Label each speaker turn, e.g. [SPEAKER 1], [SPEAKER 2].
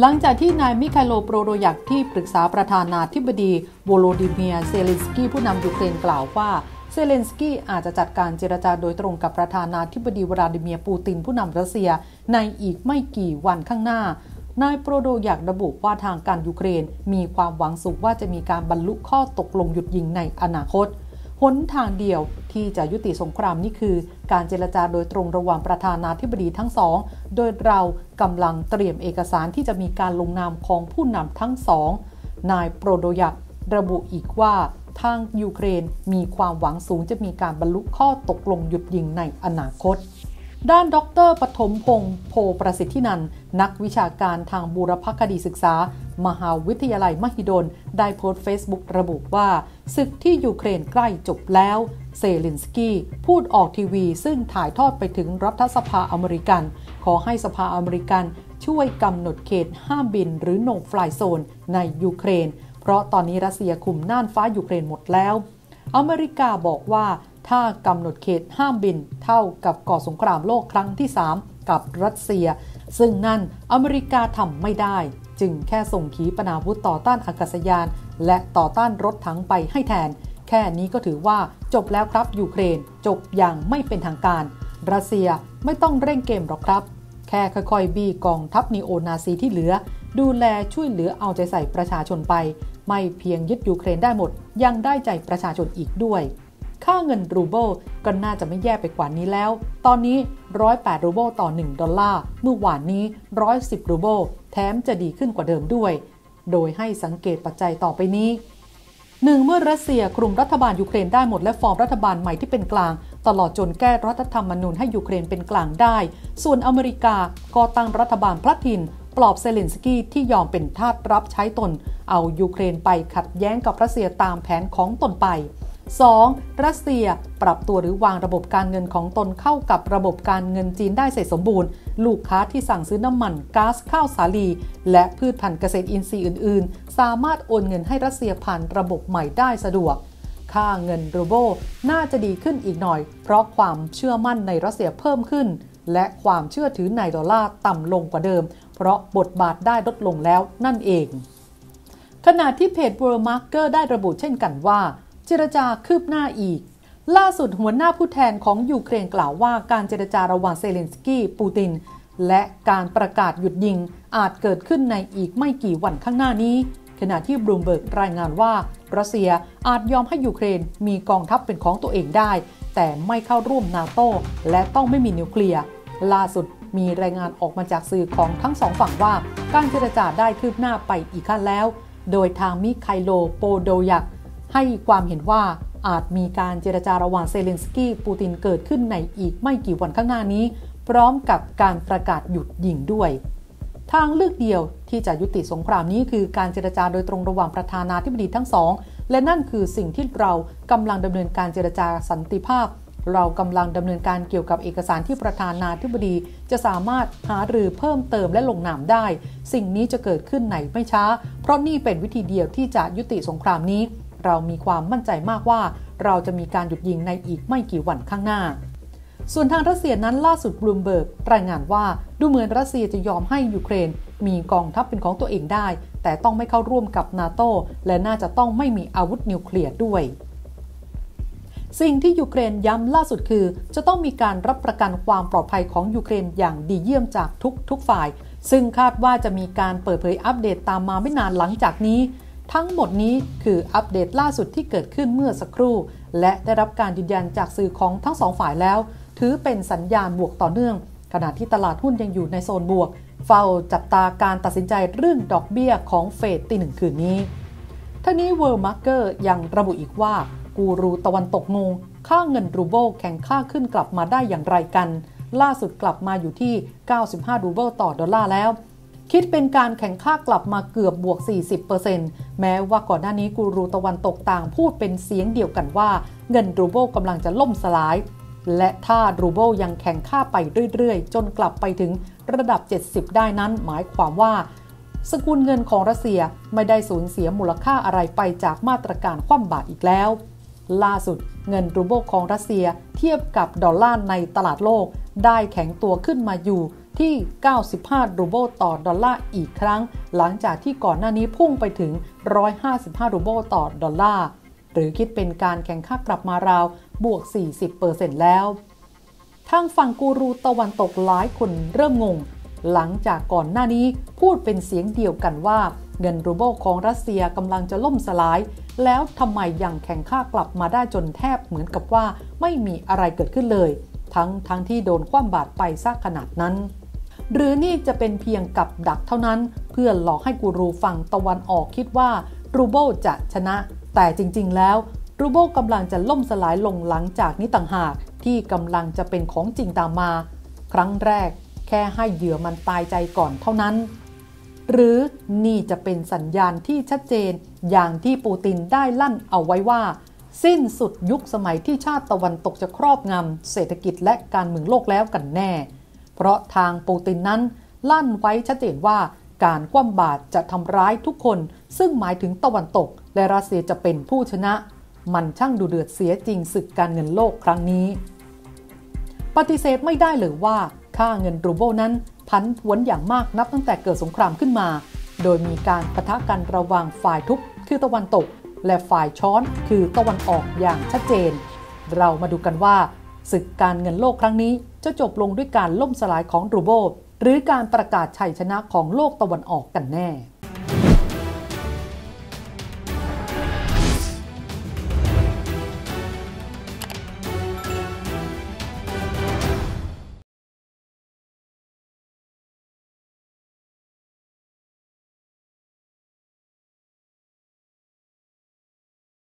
[SPEAKER 1] หลังจากที่นายมิคาโลโปโดลยักที่ปรึกษาประธานาธิบดีโวโลดิเมียเซเลนสกี้ผู้นำยูเครนกล่าวว่าเซเลนสกี้อาจจะจัดการเจรจาโดยตรงกับประธานาธิบดีวลาดิเมียร์ปูตินผู้นำรัสเซียในอีกไม่กี่วันข้างหน้า นายโปโดลยักระบุว่าทางการยูเครน มีความหวังสูงว่าจะมีการบรรลุข้อตกลงหยุดยิงในอนาคต หนทางเดียวที่จะยุติสงครามนี่คือ การเจรจาโดยตรงระหว่างประธานาธิบดีทั้งสอง โดยเรากำลังเตรียมเอกสารที่จะมีการลงนามของผู้นำทั้งสอง นายโปโดลยักระบุอีกว่าทางยูเครนมีความหวังสูงจะมีการบรรลุข้อตกลงหยุดยิงในอนาคต ด้านดรปฐมพงศ์โพธิ์ประสิทธินันท์นักวิชาการทางบูรพคดีศึกษา มหาวิทยาลัยมหิดล ได้โพสต์เฟซบุ๊กระบุว่าศึกที่ยูเครนใกล้จบแล้ว เซเลนสกี้พูดออกทีวี ซึ่งถ่ายทอดไปถึงรัฐสภาอเมริกัน ขอให้สภาอเมริกันช่วยกำหนดเขตห้ามบินหรือ no-fly zone ในยูเครน เพราะตอนนี้รัสเซียคุมน่านฟ้ายูเครนหมดแล้ว อเมริกาบอกว่าถ้ากำหนดเขตห้ามบินเท่ากับก่อสงครามโลกครั้งที่ 3 กับรัสเซีย ซึ่งนั่นอเมริกาทำไม่ได้ จึงแค่ส่งขีปนาวุธต่อต้านอากาศยาน และต่อต้านรถถังไปให้แทน แค่นี้ก็ถือว่าจบแล้วครับยูเครน จบอย่างไม่เป็นทางการ รัสเซียไม่ต้องเร่งเกมหรอกครับ แค่ค่อยๆ บี้กองทัพนีโอนาซีที่เหลือ ดูแลช่วยเหลือเอาใจใส่ประชาชนไป ไม่เพียงยึดยูเครนได้หมด ยังได้ใจประชาชนอีกด้วยค่าเงินรูเบิลก็น่าจะไม่แย่ไปกว่านี้แล้ว ตอนนี้ 108 รูเบิลต่อ 1 ดอลลาร์ เมื่อวานนี้ 110 รูเบิล แถมจะดีขึ้นกว่าเดิมด้วย โดยให้สังเกตปัจจัยต่อไปนี้หนึ่งเมื่อรัสเซียคุมรัฐบาลยูเครนได้หมดและฟอร์มรัฐบาลใหม่ที่เป็นกลาง ตลอดจนแก้รัฐธรรมนูญให้ยูเครนเป็นกลางได้ ส่วนอเมริกาก็ตั้งรัฐบาลพลัดถิ่นปลอบเซเลนสกี้ที่ยอมเป็นทาสรับใช้ตน เอายูเครนไปขัดแย้งกับรัสเซียตามแผนของตนไป 2. รัสเซียปรับตัวหรือวางระบบการเงินของตนเข้ากับระบบการเงินจีนได้เสร็จสมบูรณ์ ลูกค้าที่สั่งซื้อน้ำมันก๊าซข้าวสาลี และพืชพันธุ์เกษตรอินทรีย์อื่น ๆ สามารถโอนเงินให้รัสเซียผ่านระบบใหม่ได้สะดวก ค่าเงินรูเบิลน่าจะดีขึ้นอีกหน่อย เพราะความเชื่อมั่นในรัสเซียเพิ่มขึ้น และความเชื่อถือในดอลลาร์ต่ำลงกว่าเดิม เพราะบทบาทได้ลดลงแล้วนั่นเอง ขณะที่เพจ World Marker ได้ระบุเช่นกันว่า เจรจาคืบหน้าอีก ล่าสุดหัวหน้าผู้แทนของยูเครนกล่าวว่าการเจรจาระหว่างเซเลนสกี้ปูติน และการประกาศหยุดยิงอาจเกิดขึ้นในอีกไม่กี่วันข้างหน้านี้ ขณะที่บลูมเบิร์กรายงานว่า รัสเซียอาจยอมให้ยูเครนมีกองทัพเป็นของตัวเองได้ แต่ไม่เข้าร่วมนาโตและต้องไม่มีนิวเคลียร์ล่าสุดมีรายงานออกมาจากสื่อของทั้งสองฝั่งว่า การเจรจาได้คืบหน้าไปอีกขั้นแล้ว โดยทางมิคาโลโปโดยัก ให้ความเห็นว่าอาจมีการเจรจาระหว่างเซเลนสกี้ปูตินเกิดขึ้นในอีกไม่กี่วันข้างหน้านี้ พร้อมกับการประกาศหยุดยิงด้วย ทางเลือกเดียวที่จะยุติสงครามนี้คือการเจรจาโดยตรงระหว่างประธานาธิบดีทั้งสอง และนั่นคือสิ่งที่เรากำลังดำเนินการเจรจาสันติภาพ เรากำลังดำเนินการเกี่ยวกับเอกสารที่ประธานาธิบดี จะสามารถหาหรือเพิ่มเติมและลงนามได้ สิ่งนี้จะเกิดขึ้นในไม่ช้า เพราะนี่เป็นวิธีเดียวที่จะยุติสงครามนี้ เรามีความมั่นใจมากว่า เราจะมีการหยุดยิงในอีกไม่กี่วันข้างหน้า ส่วนทางรัสเซียนั้นล่าสุดบลูมเบิร์กรายงานว่าดูเหมือนรัสเซียจะยอมให้ยูเครน มีกองทัพเป็นของตัวเองได้ แต่ต้องไม่เข้าร่วมกับนาโตและน่าจะต้องไม่มีอาวุธนิวเคลียร์ด้วยสิ่งที่ยูเครนย้ำล่าสุดคือ จะต้องมีการรับประกันความปลอดภัยของยูเครนอย่างดีเยี่ยมจากทุกทุกฝ่าย ซึ่งคาดว่าจะมีการเปิดเผยอัปเดตตามมาไม่นานหลังจากนี้ ทั้งหมดนี้คืออัปเดตล่าสุดที่เกิดขึ้นเมื่อสักครู่ และได้รับการยืนยันจากสื่อของทั้งสองฝ่ายแล้ว ถือเป็นสัญญาณบวกต่อเนื่อง ขณะที่ตลาดหุ้นยังอยู่ในโซนบวก เฝ้าจับตาการตัดสินใจเรื่องดอกเบี้ยของเฟดตีหนึ่งคืนนี้ทั้งนี้ World Marker ยังระบุอีกว่า กูรูตะวันตกงง ค่าเงินรูเบิลแข่งค่าขึ้นกลับมาได้อย่างไรกัน ล่าสุดกลับมาอยู่ที่ 95 รูเบิลต่อดอลลาร์แล้ว คิดเป็นการแข่งค่ากลับมาเกือบบวก 40%แม้ว่าก่อนหน้านี้กูรูตะวันตกต่างพูดเป็นเสียงเดียวกันว่า เงินรูเบิลกำลังจะล่มสลาย และถ้ารูเบิลยังแข่งค่าไปเรื่อยๆ จนกลับไปถึงระดับ 70 ได้นั้นหมายความว่า สกุลเงินของรัสเซียไม่ได้สูญเสียมูลค่าอะไรไปจากมาตรการคว่ำบาตรอีกแล้ว ล่าสุดเงินรูเบิลของรัสเซียเทียบกับดอลลาร์ในตลาดโลก ได้แข็งตัวขึ้นมาอยู่ ที่ 95 รูเบิลต่อดอลลาร์อีกครั้ง หลังจากที่ก่อนหน้านี้พุ่งไปถึง 155 รูเบิลต่อดอลลาร์ หรือคิดเป็นการแข็งค่ากลับมาราวบวก 40%แล้ว ทางฝั่งกูรูตะวันตกหลายคนเริ่มงง หลังจากก่อนหน้านี้พูดเป็นเสียงเดียวกันว่า เงินรูเบิลของรัสเซียกำลังจะล่มสลาย แล้วทำไมยังแข็งค่ากลับมาได้จนแทบเหมือนกับว่าไม่มีอะไรเกิดขึ้นเลยทั้งทั้งที่โดนคว่ำบาตรไปซะขนาดนั้น หรือนี่จะเป็นเพียงกับดักเท่านั้น เพื่อหลอกให้กูรูฝั่งตะวันออกคิดว่ารูเบิลจะชนะ แต่จริงๆ แล้วรูเบิลกำลังจะล่มสลายลงหลังจากนี้ต่างหาก ที่กำลังจะเป็นของจริงตามมา ครั้งแรกแค่ให้เหยื่อมันตายใจก่อนเท่านั้น หรือนี่จะเป็นสัญญาณที่ชัดเจน อย่างที่ปูตินได้ลั่นเอาไว้ว่า สิ้นสุดยุคสมัยที่ชาติตะวันตกจะครอบงำเศรษฐกิจและการเมืองโลกแล้วกันแน่ เพราะทางปูตินนั้นลั่นไว้ชัดเจนว่าการคว่ำบาตรจะทำร้ายทุกคน ซึ่งหมายถึงตะวันตก และรัสเซียจะเป็นผู้ชนะ มันช่างดูเดือดเสียจริงศึกการเงินโลกครั้งนี้ ปฏิเสธไม่ได้เลยว่า ค่าเงินรูเบิลนั้นพันผวนอย่างมากนับตั้งแต่เกิดสงครามขึ้นมา โดยมีการปะทะกันระหว่างฝ่ายทุกคือตะวันตก และฝ่ายช้อนคือตะวันออกอย่างชัดเจน เรามาดูกันว่า ศึกการเงินโลกครั้งนี้จะจบลงด้วยการล่มสลายของรูโบหรือการประกาศชัยชนะของโลกตะวันออกกันแน่